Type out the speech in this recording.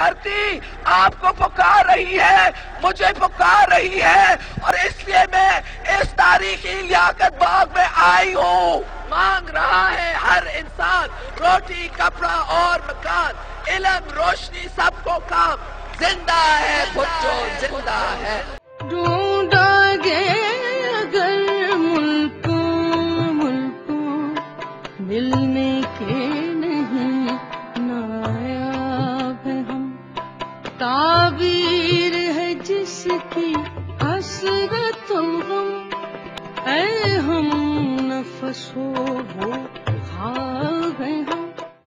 धरती आपको पुकार रही है, मुझे पुकार रही है, और इसलिए मैं इस तारीखी लियाकत बाग में आई हूँ। मांग रहा है हर इंसान, रोटी, कपड़ा और मकान, इलम, रोशनी, सबको काम। ज़िंदा है भुट्टो ज़िंदा है। ढूंढोगे अगर मुल्को मुल्को मिलने के ताबीर है जिसकी हसरतों हम ऐ हम नफसो हो